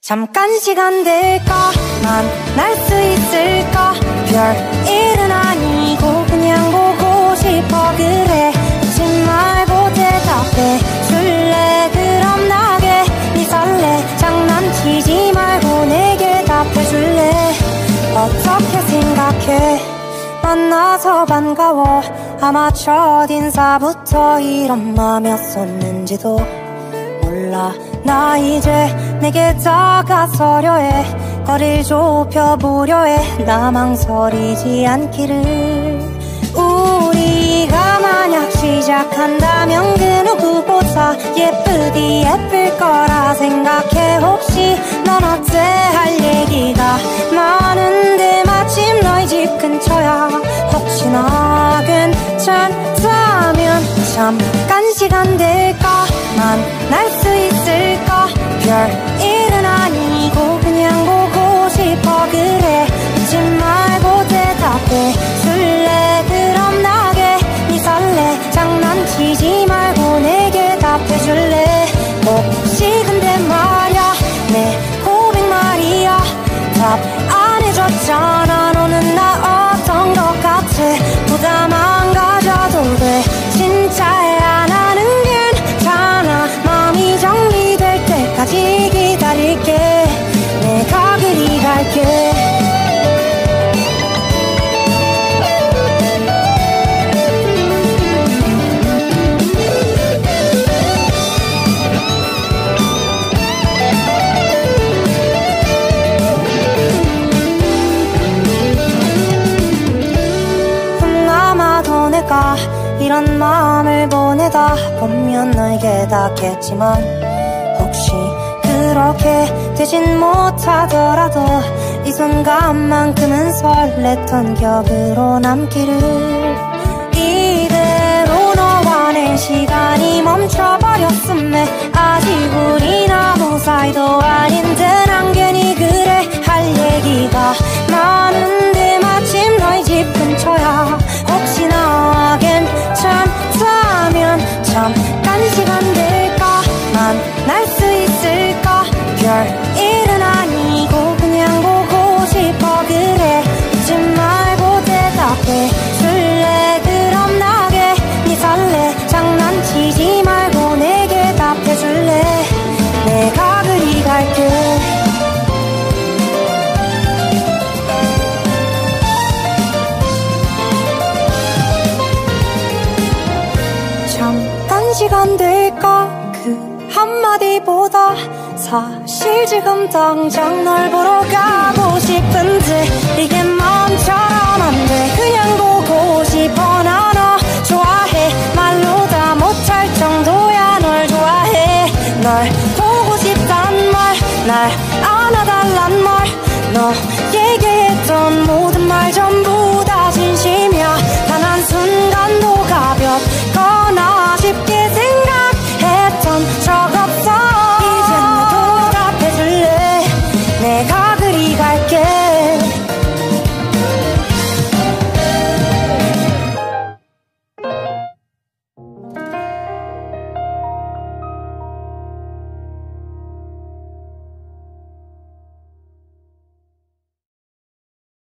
잠깐 시간 될까? 만 날 수 있을까? 별 일은 아니고 그냥 보고 싶어. 그래 묻지 말고 대답해. 줄래 그럼 나게. 네 설레. 장난치지 말고 내게 답해줄래? 어떻게 생각해? 만나서 반가워. 아마 첫 인사부터 이런 맘이었었는지도 몰라 나 이제 내게 다가서려 해. 거리를 좁혀보려 해 나 망설이지 않기를. 우리가 만약 시작한다면 그 누구보다 예쁘디 예쁠 거라 생각해. 혹시 넌 어때 할 얘기가 많은데 마침 너희 집 근처야. 혹시나 괜찮다면 잠깐 시간 될까 이런 마음을 보내다 보면 너에게 닿겠지만 혹시 그렇게 되진 못하더라도 이 순간만큼은 설렜던 기억으로 남기를 이대로 너와 내 시간이 멈춰버렸음에 아직 우린 아무 사이도 아닌 시간 될까? 그 한마디보다 사실 지금 당장 널 보러 가고 싶은데 이게 마음처럼 안돼. 그냥 보고 싶어 나 너 좋아해. 말로 다 못할 정도야 널 좋아해. 널 보고 싶단 말 날 안아달란 말 너에게 했던 모든 말 전부